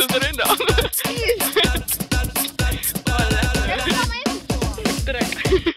sitter in där. Ska jag komma in? Direkt.